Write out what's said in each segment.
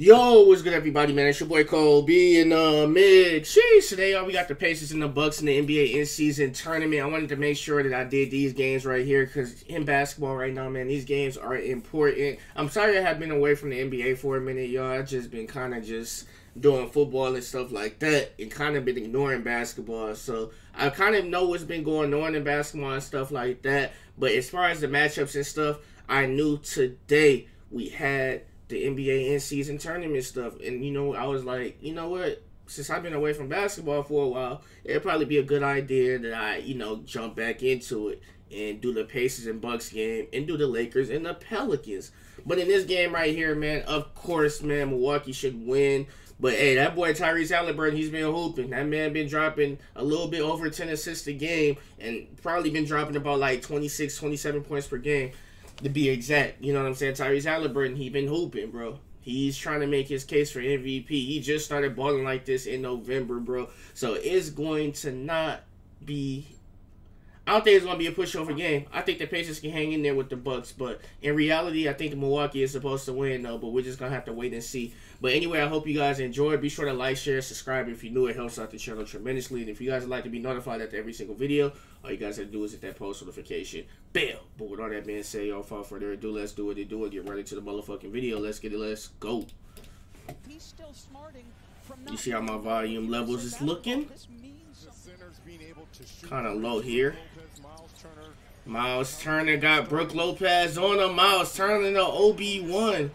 Yo, what's good, everybody, man? It's your boy Cole B and uh Mig. Sheesh, today all we got the Pacers and the Bucks in the NBA in-season tournament. I wanted to make sure that I did these games right here because in basketball right now, man, these games are important. I'm sorry I have been away from the NBA for a minute, y'all. I've just been kind of just doing football and stuff like that and kind of been ignoring basketball. So I kind of know what's been going on in basketball and stuff like that. But as far as the matchups and stuff, I knew today we had the NBA in season tournament stuff. And you know, I was like, you know what? Since I've been away from basketball for a while, it'd probably be a good idea that I, you know, jump back into it and do the Pacers and Bucks game and do the Lakers and the Pelicans. But in this game right here, man, of course, man, Milwaukee should win. But hey, that boy Tyrese Halliburton, he's been hooping. That man been dropping a little bit over 10 assists a game and probably been dropping about like 26, 27 points per game to be exact. You know what I'm saying? Tyrese Halliburton, he been hooping, bro. He's trying to make his case for MVP. He just started balling like this in November, bro. So it's going to not be I don't think it's gonna be a pushover game. I think the Pacers can hang in there with the Bucks, but in reality, I think Milwaukee is supposed to win though. But we're just gonna have to wait and see. But anyway, I hope you guys enjoyed. Be sure to like, share, subscribe if you new. It helps out the channel tremendously. And if you guys would like to be notified after every single video, all you guys have to do is hit that post notification bell. But with all that being said, y'all, without further ado, let's do it and do it. Get ready to the motherfucking video. Let's get it. Let's go. You see how my volume levels is looking? Kind of low here. Miles Turner got Brook Lopez on him. Miles Turner the OB1.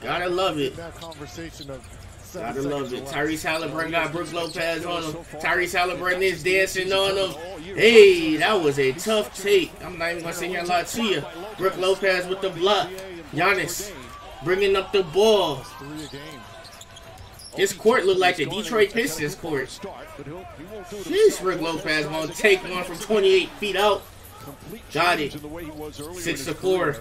Gotta love it. Gotta love it. Tyrese Halliburton got Brook Lopez on him. Tyrese Halliburton is dancing on him. Hey, that was a tough take. I'm not even gonna sit here and lie to you. Brook Lopez with the block. Giannis bringing up the ball. This court looked like the Detroit Pistons court. Jeez, Brook Lopez gonna take one from 28 feet out. Got it. Six to four.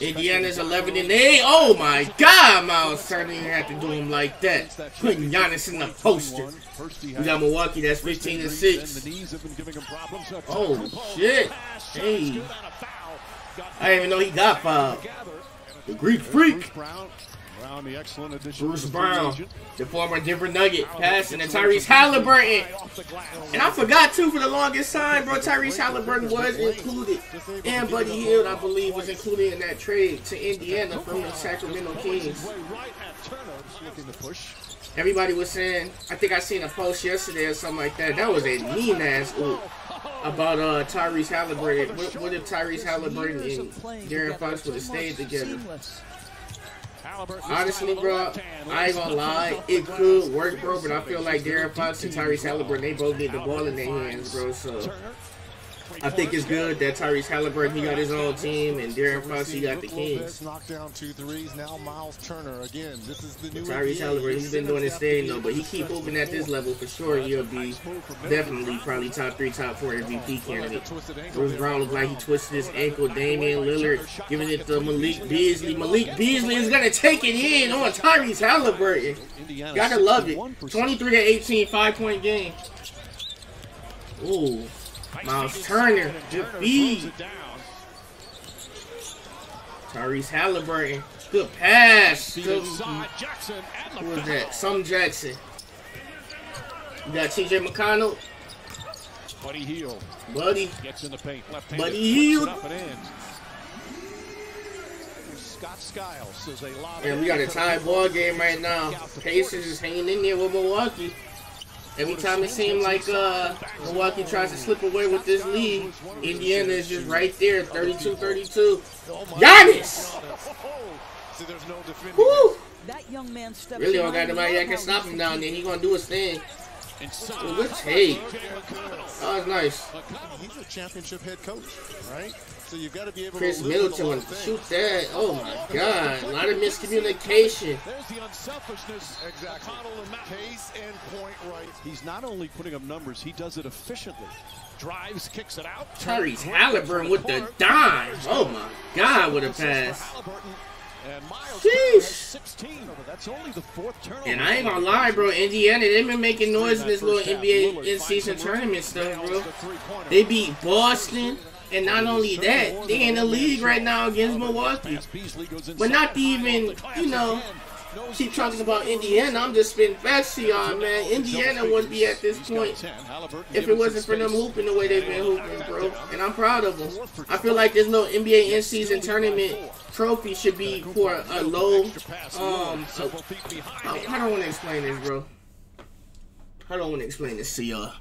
Indiana's 11 and 8. Oh my God, Miles Turner had to do him like that. Putting Giannis in the poster. We got Milwaukee, that's 15 and 6. Oh shit. Hey. I didn't even know he got uh, fouled. The Greek Freak. Brown, the excellent addition Bruce Brown, the former Denver Nugget, passing to Tyrese Halliburton. And I forgot, too, for the longest time, bro, Tyrese Halliburton was included. And Buddy Hield, I believe, was included in that trade to Indiana from the Sacramento Kings. Everybody was saying, I think I seen a post yesterday or something like that. That was a mean ass oop about uh, Tyrese Halliburton. What, what if Tyrese Halliburton and De'Aaron Fox would have stayed together? Honestly, bro, I ain't gonna lie. It could work, bro, but I feel like De'Aaron Fox and Tyrese Halliburton, they both need the ball in their hands, bro. So I think it's good that Tyrese Halliburton he got his own team and De'Aaron Fox he got the Kings. Knocked down two threes. Now Miles Turner again. This is the new Tyrese Halliburton he's been doing his thing though, but he keep moving at this level for sure. He'll be definitely probably top three, top four MVP candidate. Bruce Brown looks like he twisted his ankle. Damian Lillard giving it to Malik Beasley. Malik Beasley is gonna take it in on Tyrese Halliburton. Gotta love it. 23 to 18, five point game. Ooh. Miles Turner, good feed. Tyrese Halliburton, good pass. Good, who was that? Some Jackson. You got TJ McConnell. Buddy Hield. Buddy. Gets in the paint. Left Buddy Hield. Scott Skiles says they lob And we got a tie ball game right now. Pacers is hanging in there with Milwaukee. Every time it seemed like uh, Milwaukee tries to slip away with this lead, Indiana is just right there, 32-32. Giannis! Woo! That young man really don't got nobody that can stop him down there. He gonna do his thing. Ooh, good take. That was nice. He's a championship head coach, right? So you've got to be able Khris to Middleton shoot that. Oh my God! A lot of miscommunication. There's the unselfishness. Exactly. Pace and point right. He's not only putting up numbers; he does it efficiently. Drives, kicks it out. Tyrese Halliburton with the dime. Oh my God! With a pass. Sheesh. And I ain't gonna lie, bro. Indiana, they've been making noise in this little NBA in-season tournament stuff, bro. They beat Boston And not only that, they in the league right now against Milwaukee. But not even, you know, keep talking about Indiana. I'm just spitting facts to y'all, man. Indiana wouldn't be at this point if it wasn't for them hooping the way they've been hooping, bro. And I'm proud of them. I feel like this little NBA in-season tournament trophy should be for a low, um, a, I don't want to explain this, bro. I don't want to explain this to y'all.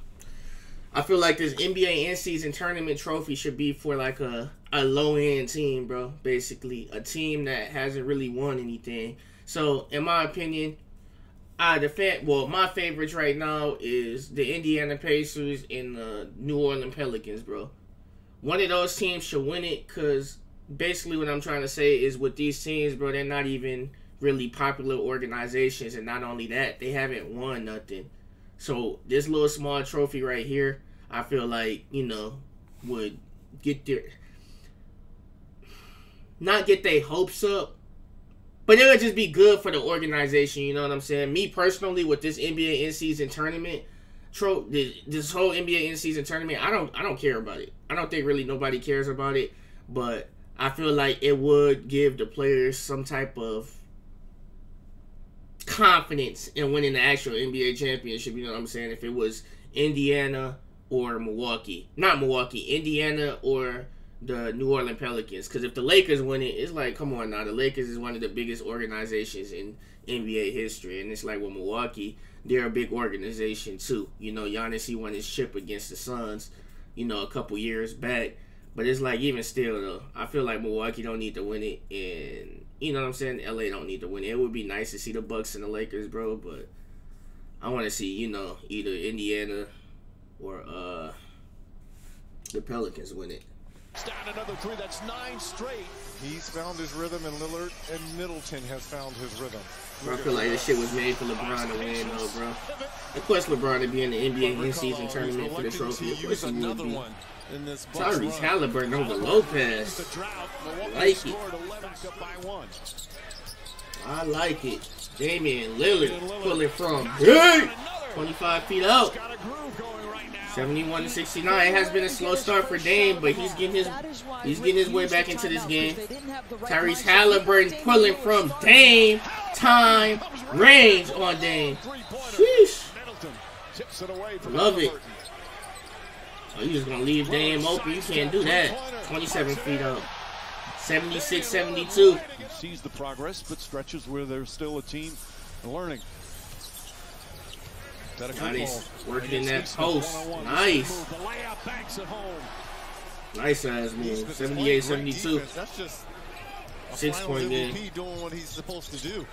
I feel like this NBA in-season tournament trophy should be for like a, a low-end team, bro. Basically, a team that hasn't really won anything so, in my opinion, I defend. Well, my favorites right now is the Indiana Pacers and the New Orleans Pelicans, bro. One of those teams should win it because basically what I'm trying to say is with these teams, bro, they're not even really popular organizations, and not only that, they haven't won nothing. So this little small trophy right here, I feel like you know would get their not get their hopes up, but it would just be good for the organization, you know what I'm saying? Me personally, with this NBA in-season tournament, tro- this whole NBA in-season tournament, I don't, I don't care about it. I don't think really nobody cares about it, but I feel like it would give the players some type of confidence in winning the actual NBA championship. You know what I'm saying? If it was Indiana or Milwaukee, not Milwaukee, Indiana or the New Orleans Pelicans. Because if the Lakers win it, it's like, come on now. The Lakers is one of the biggest organizations in NBA history. And it's like with Milwaukee, they're a big organization too. You know, Giannis, he won his chip against the Suns, you know, a couple years back. But it's like, even still, though, I feel like Milwaukee don't need to win it. And, you know what I'm saying? LA don't need to win it. It would be nice to see the Bucks and the Lakers, bro. But I want to see, you know, either Indiana or uh the Pelicans win it. Down another three. That's nine straight. He's found his rhythm, and Lillard and Middleton has found his rhythm. Bro, I feel like this shit was made for LeBron to win, though, bro. Of course, LeBron to be in the NBA in-season tournament for the trophy. Of course, he would be. Tyrese Halliburton over Lopez. I like it. I like it. Damian Lillard pulling from hey, 25 feet out. 71 to 69. It has been a slow start for Dame, but he's getting his he's getting his way back into this game. Tyrese Halliburton pulling from Dame. Time range on Dame. Sheesh. Love it. Oh, you just gonna leave Dame open? You can't do that. 27 feet up. 76 72. He sees the progress, but stretches where there's still a team learning. Nice. Working in that post. Nice. Nice ass move. 78 72. That's just six point game. doing what he's supposed to do.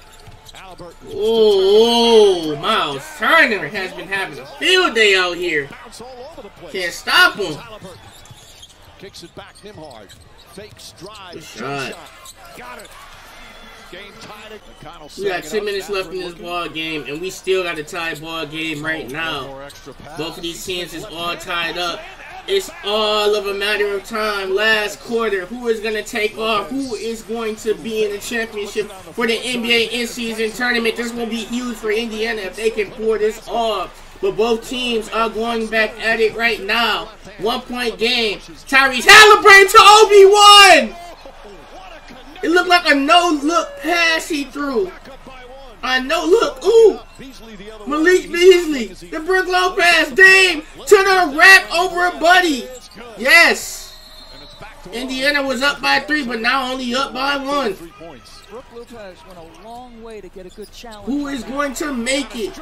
Albert. Oh, Miles Turner has been having a field day out here. Can't stop him. Kicks it back, Nembhard. Fake stride. Good shot. Got it. We got 10 minutes left in this ball game, and we still got a tie ball game right now. Both of these teams is all tied up. It's all of a matter of time. Last quarter, who is going to take off? Who is going to be in the championship for the NBA in-season tournament? This will be huge for Indiana if they can pull this off. But both teams are going back at it right now. One point game. Tyrese Halliburton to Obi-Wan! It looked like a no-look pass he threw. A no-look. Ooh. Malik Beasley. The Brook Lopez. Dame to the rack over a buddy. Yes. Indiana was up by three, but now only up by one. Who is going to make it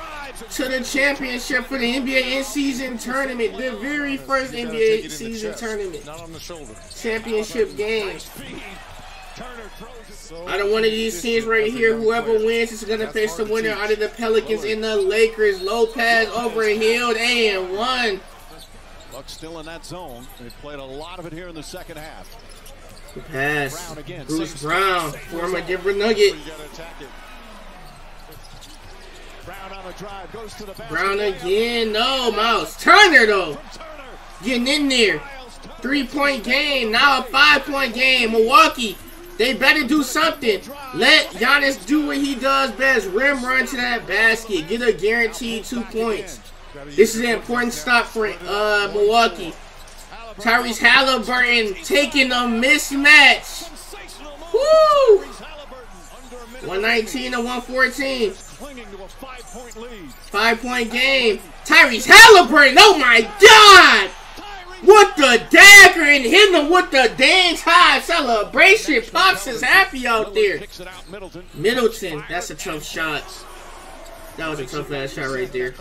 to the championship for the NBA in-season tournament? The very first NBA season tournament. Championship game. Out of one of these teams right here, whoever wins is going to face the winner out of the Pelicans and the Lakers. Lopez over Hield and one. Bucks still in that zone. They played a lot of it here in the second half. The pass. Brown Bruce Brown, former Denver Nugget. Brown again. No, Miles Turner, though. Getting in there. Three-point game. Now a five-point game. Milwaukee they better do something. Let Giannis do what he does best. Rim run to that basket. Get a guaranteed two points. This is an important stop for uh, Milwaukee. Tyrese Halliburton taking a mismatch. Woo! 119 to 114. Five point game. Tyrese Halliburton. Oh my God! What the dagger and hit him with the dance high celebration. Pops is happy out there. Middleton. That's a tough shot. That was a tough ass shot right there.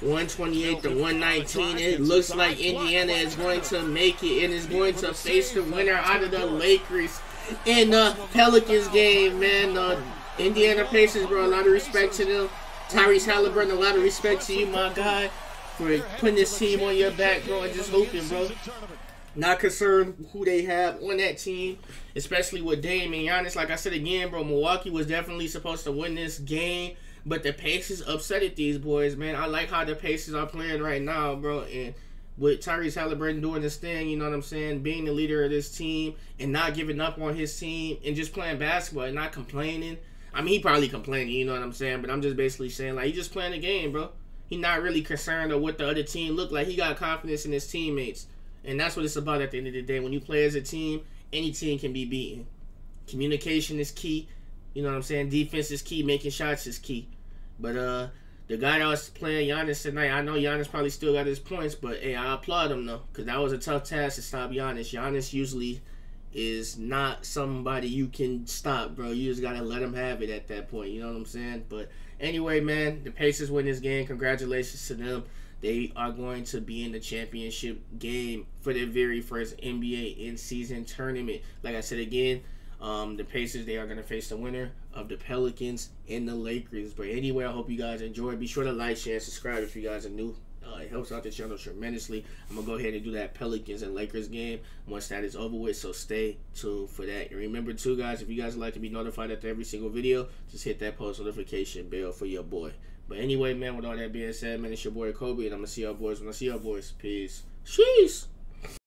128 to 119. It looks like Indiana is going to make it and is going to face the winner out of the Lakers in the Pelicans game, man. Uh, Indiana Pacers, bro, a lot of respect to them. Tyrese Halliburton, a lot of respect to you, my guy, for putting this team on your back, bro, and just hoping, bro. Not concerned who they have on that team, especially with Dame and Giannis. Like I said again, bro, Milwaukee was definitely supposed to win this game. But the Pacers upsetted these boys, man. I like how the Pacers are playing right now, bro. And with Tyrese Halliburton doing this thing, you know what I'm saying, being the leader of this team and not giving up on his team and just playing basketball and not complaining. I mean, he probably complaining, you know what I'm saying, but I'm just basically saying like he just playing the game, bro. He not really concerned of what the other team look like. He got confidence in his teammates, and that's what it's about at the end of the day. When you play as a team, any team can be beaten. Communication is key. You know what I'm saying? Defense is key. Making shots is key. But uh, the guy that was playing Giannis tonight, I know Giannis probably still got his points, but hey, I applaud him though, because that was a tough task to stop Giannis. Giannis usually is not somebody you can stop, bro. You just gotta let him have it at that point. You know what I'm saying? But anyway, man, the Pacers win this game. Congratulations to them. They are going to be in the championship game for their very first NBA in season tournament. Like I said again, um, the Pacers, they are going to face the winner of the Pelicans and the Lakers. But anyway, I hope you guys enjoy. Be sure to like, share, and subscribe if you guys are new. Uh, it helps out the channel tremendously. I'm going to go ahead and do that Pelicans and Lakers game once that is over with. So stay tuned for that. And remember, too, guys, if you guys like to be notified after every single video, just hit that post notification bell for your boy. But anyway, man, with all that being said, man, it's your boy Kobe, and I'm going to see y'all boys when I see y'all boys. Peace. Sheesh.